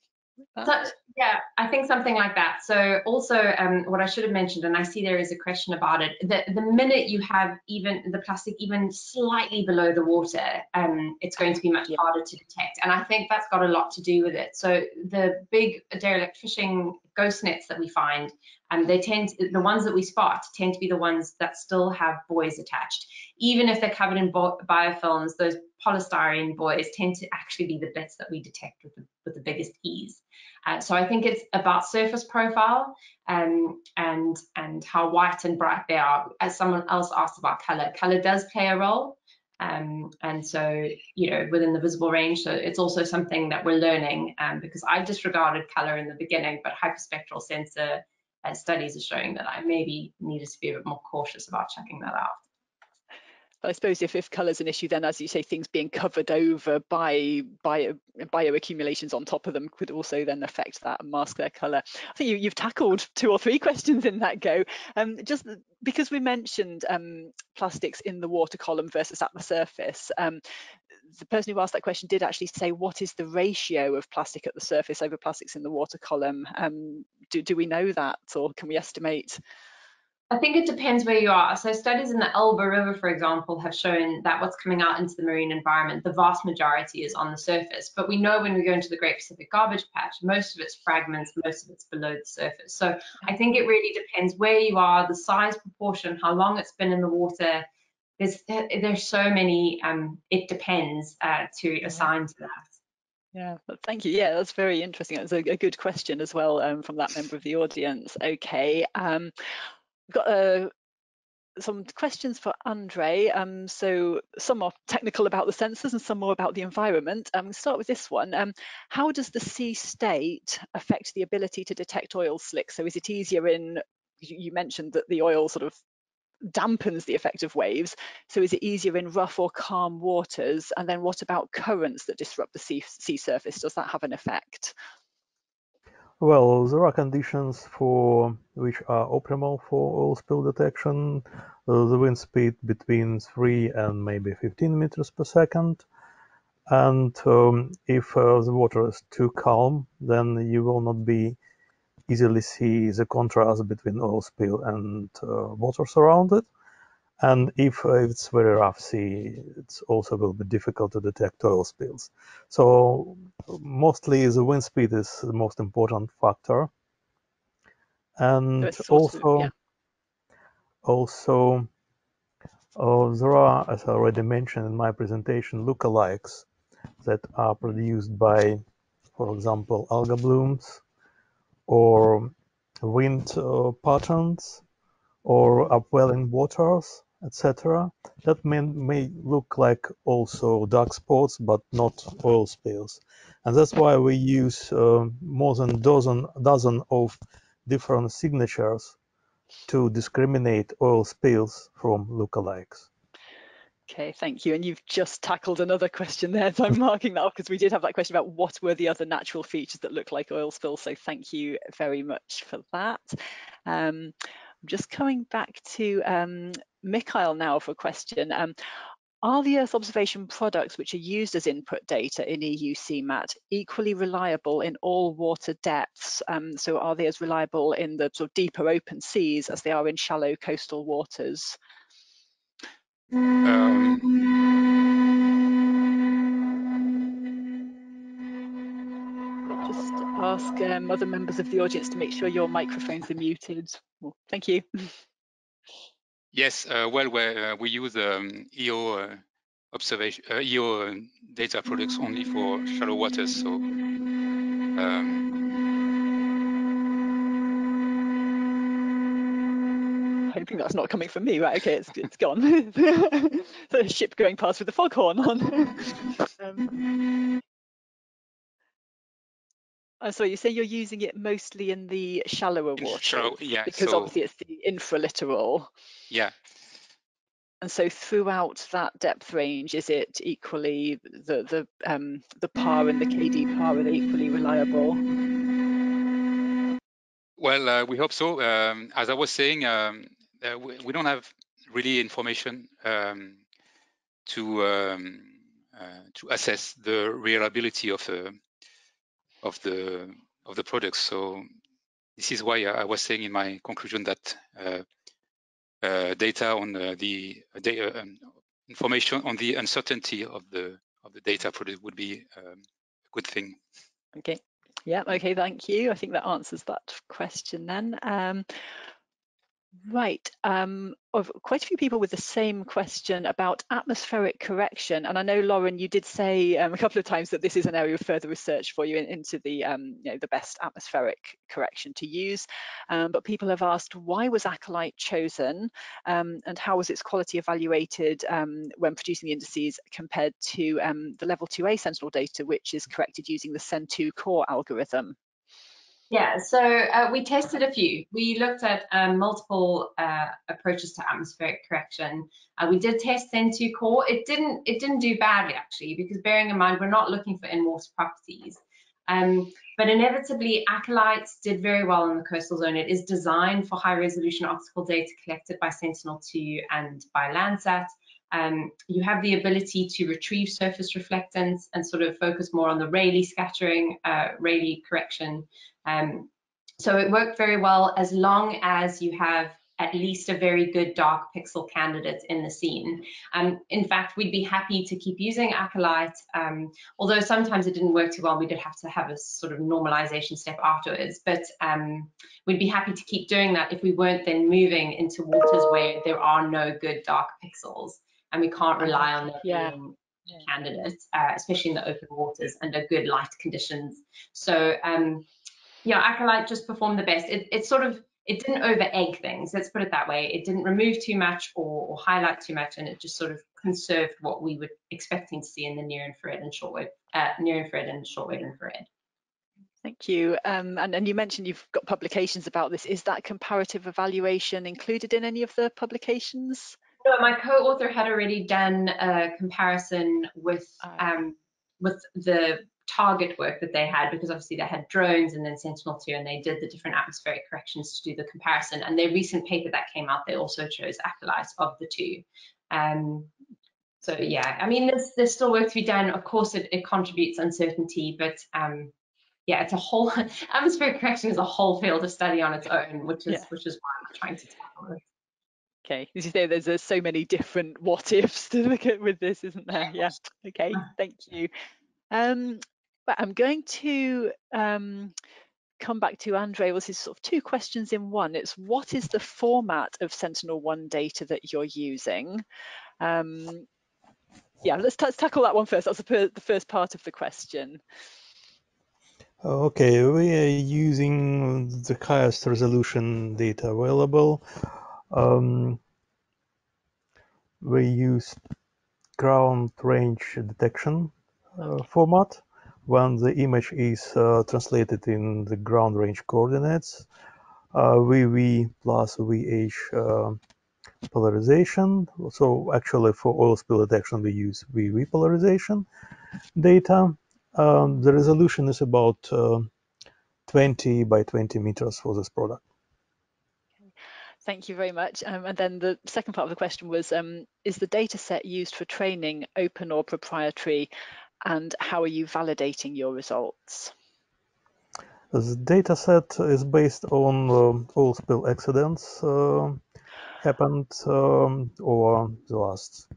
Speaker 2: so, yeah, I think something like that. So also um, what I should have mentioned, and I see there is a question about it, the, the minute you have even the plastic even slightly below the water, um, it's going to be much harder to detect. And I think that's got a lot to do with it. So the big derelict fishing ghost nets that we find, um, they tend to, the ones that we spot tend to be the ones that still have buoys attached. Even if they're covered in biofilms, those polystyrene buoys tend to actually be the bits that we detect with the, with the biggest ease. Uh, so I think it's about surface profile um, and and how white and bright they are. As someone else asked about color, color does play a role. Um, and so, you know, within the visible range, so it's also something that we're learning um, because I disregarded color in the beginning, but hyperspectral sensor uh, studies are showing that I maybe needed to be a bit more cautious about checking that out.
Speaker 5: I suppose if, if is an issue, then as you say, things being covered over by bio, bioaccumulations on top of them could also then affect that and mask their colour. I think you, have tackled two or three questions in that go. Um, just because we mentioned um, plastics in the water column versus at the surface, um, the person who asked that question did actually say, what is the ratio of plastic at the surface over plastics in the water column? Um, do, do we know that or can we estimate?
Speaker 2: I think it depends where you are. So studies in the Elbe River, for example, have shown that what's coming out into the marine environment, the vast majority is on the surface. But we know when we go into the Great Pacific Garbage Patch, most of it's fragments, most of it's below the surface. So I think it really depends where you are, the size proportion, how long it's been in the water. There's there's so many. Um, it depends uh, to assign to that.
Speaker 5: Yeah, thank you. Yeah, that's very interesting. That's a, a good question as well um, from that member of the audience. Okay. Um, got uh, some questions for Andre. Um, so some are technical about the sensors and some more about the environment. Um, start with this one. Um, how does the sea state affect the ability to detect oil slicks? So is it easier in, you mentioned that the oil sort of dampens the effect of waves. So is it easier in rough or calm waters? And then what about currents that disrupt the sea, sea surface? Does that have an effect?
Speaker 3: Well, there are conditions for which are optimal for oil spill detection. Uh, the wind speed between 3 and maybe 15 meters per second. And um, if uh, the water is too calm, then you will not be easily see the contrast between oil spill and uh, water surrounded. And if it's very rough sea, it's also will be difficult to detect oil spills. So mostly the wind speed is the most important factor. And also, yeah. also uh, there are, as I already mentioned in my presentation, lookalikes that are produced by, for example, algal blooms or wind uh, patterns or upwelling waters etc. That may, may look like also dark spots, but not oil spills. And that's why we use uh, more than dozen dozen of different signatures to discriminate oil spills from lookalikes.
Speaker 5: Okay, thank you. And you've just tackled another question there, so I'm marking that off because we did have that question about what were the other natural features that look like oil spills. So thank you very much for that. Um, I'm just coming back to um, Mikhail now for a question. Um, are the Earth observation products which are used as input data in EUSeaMap equally reliable in all water depths? Um, so are they as reliable in the sort of deeper open seas as they are in shallow coastal waters? Um, just ask um, other members of the audience to make sure your microphones are muted. Well, thank you.
Speaker 4: Yes, uh, well, uh, we use um, EO uh, observation, uh, EO data products only for shallow waters. So,
Speaker 5: um, hoping that's not coming from me. Right? Okay, it's it's gone. the ship going past with the foghorn on. um, Oh, sorry, you say you're using it mostly in the shallower water
Speaker 4: shallow- yeah,
Speaker 5: because
Speaker 4: so-
Speaker 5: obviously it's the infralittoral.
Speaker 4: Yeah,
Speaker 5: And so throughout that depth range, is it equally the the um, the PAR and the KD PAR are equally reliable?
Speaker 4: well, uh, we hope so. Um, as I was saying, um, uh, we, we don't have really information um, to um, uh, to assess the reliability of the of the of the products. So this is why I was saying in my conclusion that uh, uh, data on uh, the uh, data, um, information on the uncertainty of the of the data product would be um, a good thing.
Speaker 5: Okay. Yeah, okay, thank you. I think that answers that question then. Um, right, um, quite a few people with the same question about atmospheric correction. And I know, Lauren, you did say um, a couple of times that this is an area of further research for you in, into the, um, you know, the best atmospheric correction to use. Um, but people have asked, why was ACOLITE chosen um, and how was its quality evaluated um, when producing the indices compared to the level 2A Sentinel data, which is corrected using the Sen2Cor algorithm?
Speaker 2: Yeah, so uh, we tested a few. We looked at um, multiple uh, approaches to atmospheric correction. Uh, we did test Sen2Cor. It didn't it didn't do badly actually, because bearing in mind we're not looking for in-water properties. Um, but inevitably, Acolytes did very well in the coastal zone. It is designed for high-resolution optical data collected by Sentinel-2 and by Landsat. Um, you have the ability to retrieve surface reflectance and sort of focus more on the Rayleigh scattering, uh, Rayleigh correction. Um, so it worked very well as long as you have at least a very good dark pixel candidate in the scene. Um, in fact, we'd be happy to keep using ACOLITE, um, although sometimes it didn't work too well. We did have to have a sort of normalization step afterwards, but um, we'd be happy to keep doing that if we weren't then moving into waters where there are no good dark pixels and we can't rely on there
Speaker 5: Yeah.
Speaker 2: being candidates, uh, especially in the open waters under good light conditions. So um, yeah, ACOLITE just performed the best. It, it sort of it didn't over egg things. Let's put it that way. It didn't remove too much or, or highlight too much, and it just sort of conserved what we were expecting to see in the near infrared and shortwave, uh, near infrared and shortwave infrared.
Speaker 5: Thank you. Um, and, and you mentioned you've got publications about this. Is that comparative evaluation included in any of the publications?
Speaker 2: No, my co-author had already done a comparison with
Speaker 5: Ah.
Speaker 2: um, with the target work that they had because obviously they had drones and then Sentinel-2 and they did the different atmospheric corrections to do the comparison. And their recent paper that came out, they also chose ACOLITE of the two. Um, so yeah, I mean, there's, there's still work to be done. Of course, it, it contributes uncertainty, but um, yeah, it's a whole atmospheric correction is a whole field of study on its own, which is
Speaker 5: Yeah.
Speaker 2: which is why I'm trying to tackle it.
Speaker 5: Okay, as you say, there's uh, so many different what ifs to look at with this, isn't there? Yeah. Okay, thank you. Um, but I'm going to um, come back to Andre. This is sort of two questions in one. It's what is the format of Sentinel-1 data that you're using? Um, yeah, let's, let's tackle that one first. That's the, per- the first part of the question.
Speaker 3: Okay, we are using the highest resolution data available. Um, we use ground range detection uh, format when the image is uh, translated in the ground range coordinates. Uh, VV plus VH uh, polarization. So actually for oil spill detection we use VV polarization data. Um, the resolution is about uh, 20 by 20 meters for this product.
Speaker 5: Thank you very much. Um, and then the second part of the question was, um, is the data set used for training open or proprietary? And how are you validating your results?
Speaker 3: The data set is based on um, oil spill accidents uh, happened um, over the last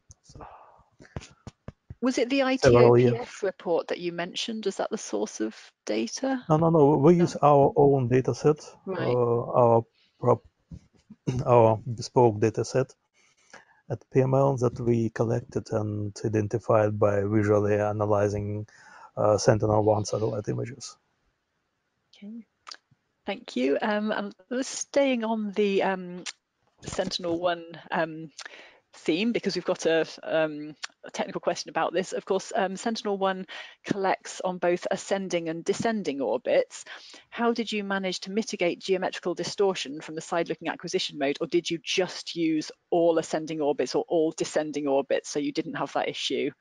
Speaker 5: Was it the. ITOPF report that you mentioned? Is that the source of data?
Speaker 3: No, no, no. We use our own data set,
Speaker 5: Right.
Speaker 3: uh, our prop, our bespoke data set at PML that we collected and identified by visually analyzing uh, Sentinel-1 satellite images.
Speaker 5: Okay. Thank you. Um, and staying on the um, Sentinel-1 um, theme because we've got a, um, a technical question about this. Of course, um, Sentinel-1 collects on both ascending and descending orbits. How did you manage to mitigate geometrical distortion from the side-looking acquisition mode, or did you just use all ascending orbits or all descending orbits so you didn't have that issue?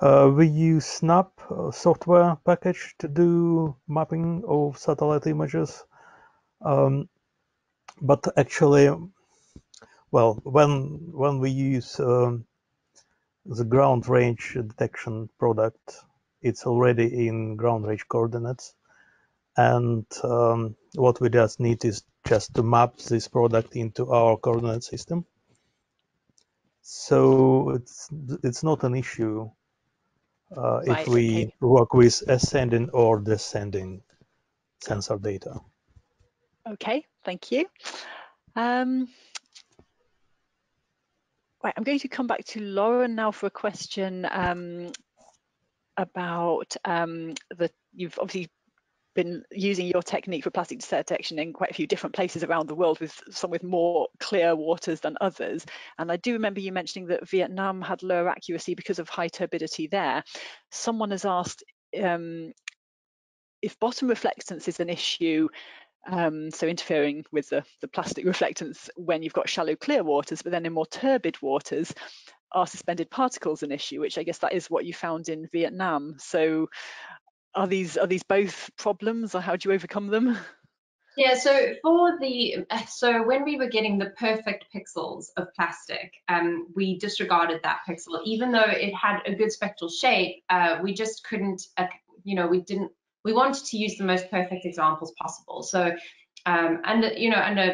Speaker 3: Uh, we use Snap uh, software package to do mapping of satellite images. Um, but actually, well, when when we use um, the ground range detection product, it's already in ground range coordinates, and um, what we just need is just to map this product into our coordinate system. So it's it's not an issue uh,
Speaker 5: Right,
Speaker 3: if we
Speaker 5: okay.
Speaker 3: work with ascending or descending sensor data.
Speaker 5: Okay, thank you. Um, right, I'm going to come back to Lauren now for a question um, about um, the. You've obviously been using your technique for plastic detection in quite a few different places around the world, with some with more clear waters than others. And I do remember you mentioning that Vietnam had lower accuracy because of high turbidity there. Someone has asked um, if bottom reflectance is an issue um, so interfering with the, the plastic reflectance when you've got shallow clear waters, but then in more turbid waters, are suspended particles an issue, which I guess that is what you found in Vietnam. So are these are these both problems or how do you overcome them?
Speaker 2: Yeah, so for the so when we were getting the perfect pixels of plastic, um, we disregarded that pixel, even though it had a good spectral shape. Uh, we just couldn't, uh, you know, we didn't. We wanted to use the most perfect examples possible. So, um, and you know, and uh,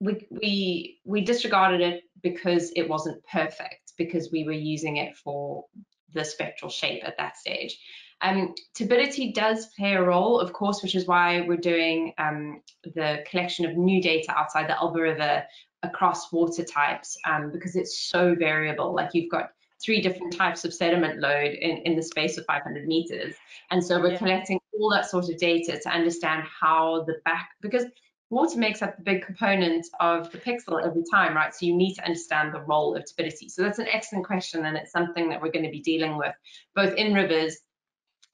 Speaker 2: we we we disregarded it because it wasn't perfect because we were using it for the spectral shape at that stage. Um, turbidity does play a role, of course, which is why we're doing um, the collection of new data outside the Elbe River across water types um, because it's so variable. Like you've got three different types of sediment load in, in the space of 500 meters. And so we're
Speaker 5: Yeah.
Speaker 2: collecting all that sort of data to understand how the back, because water makes up the big component of the pixel every time, right? So you need to understand the role of turbidity. So that's an excellent question, and it's something that we're going to be dealing with both in rivers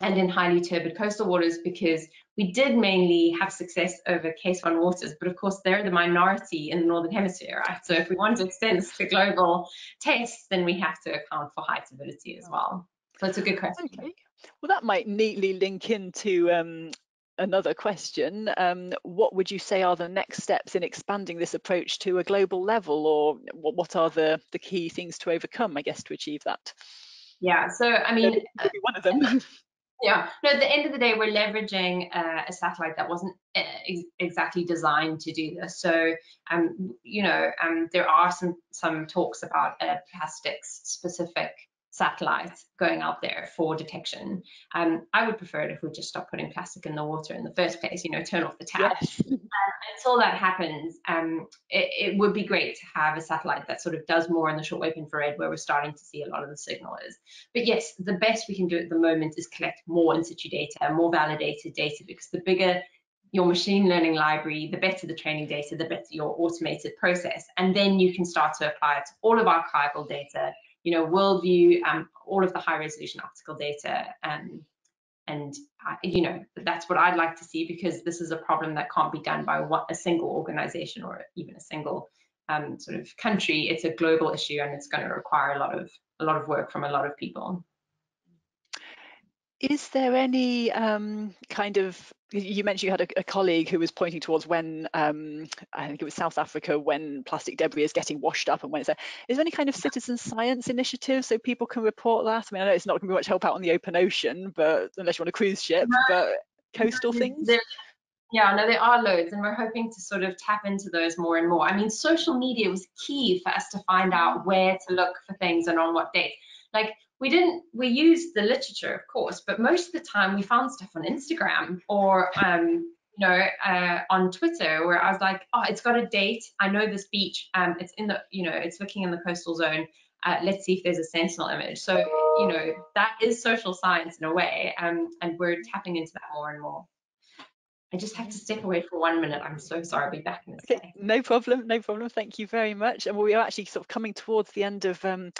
Speaker 2: and in highly turbid coastal waters because we did mainly have success over case one waters, but of course they're the minority in the northern hemisphere, right? So if we want to extend to global tests, then we have to account for high turbidity as well. So it's a good question.
Speaker 5: Okay, well that might neatly link into um, another question. Um, what would you say are the next steps in expanding this approach to a global level, or what, what are the, the key things to overcome, I guess, to achieve that?
Speaker 2: Yeah, so I mean,
Speaker 5: one of them.
Speaker 2: Yeah, no, at the end of the day, we're leveraging uh, a satellite that wasn't uh, ex exactly designed to do this. So, um, you know, um, there are some some talks about a plastics specific satellite going out there for detection. Um, I would prefer it if we just stop putting plastic in the water in the first place, you know, turn off the tap.
Speaker 5: yes.
Speaker 2: Until that happens, um, it, it would be great to have a satellite that sort of does more in the shortwave infrared where we're starting to see a lot of the signal is. But yes, the best we can do at the moment is collect more in situ data, more validated data, because the bigger your machine learning library, the better the training data, the better your automated process. And then you can start to apply it to all of archival data, you know, worldview, um, all of the high resolution optical data. Um, and, uh, you know, that's what I'd like to see because this is a problem that can't be done by what, a single organization or even a single um, sort of country. It's a global issue and it's going to require a lot of a lot of work from a lot of people.
Speaker 5: Is there any um, kind of you mentioned you had a, a, colleague who was pointing towards when um, I think it was South Africa when plastic debris is getting washed up and when it's there. Is there any kind of citizen science initiative so people can report that? I mean, I know it's not going to be much help out on the open ocean, but unless you're on a cruise ship, no, but coastal
Speaker 2: no,
Speaker 5: things.
Speaker 2: There, yeah, no, there are loads, and we're hoping to sort of tap into those more and more. I mean, social media was key for us to find out where to look for things and on what dates. Like we didn't we used the literature of course but most of the time we found stuff on instagram or um you know uh, on twitter where i was like oh it's got a date i know this beach um it's in the you know it's looking in the coastal zone uh, let's see if there's a sentinel image so you know that is social science in a way um and we're tapping into that more and more I just have to step away for one minute. I'm so sorry. I'll be back in a
Speaker 5: Okay,
Speaker 2: second.
Speaker 5: no problem, no problem. Thank you very much. And we are actually sort of coming towards the end of um,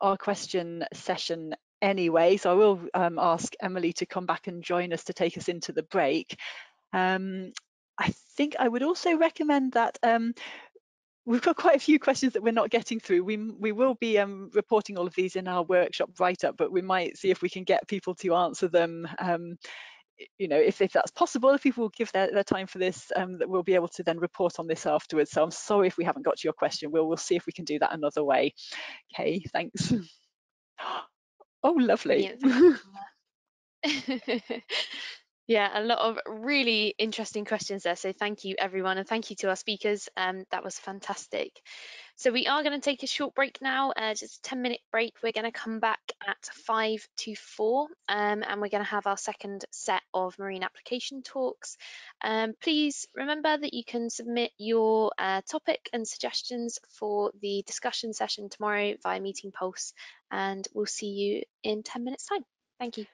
Speaker 5: our question session anyway, so I will um, ask Emily to come back and join us to take us into the break. Um, I think I would also recommend that um, we've got quite a few questions that we're not getting through. We, we will be um, reporting all of these in our workshop write-up, but we might see if we can get people to answer them um, you know, if, if that's possible, if people will give their, their time for this, um, that we'll be able to then report on this afterwards. So I'm sorry if we haven't got to your question. We'll, we'll see if we can do that another way. Okay, thanks. Oh, lovely.
Speaker 1: yeah, a lot of really interesting questions there. So thank you everyone and thank you to our speakers. Um, that was fantastic. So we are going to take a short break now, uh, just a 10 minute break. We're going to come back at 5 to 4 um, and we're going to have our second set of marine application talks. Um, please remember that you can submit your uh, topic and suggestions for the discussion session tomorrow via Meeting Pulse and we'll see you in 10 minutes time. Thank you.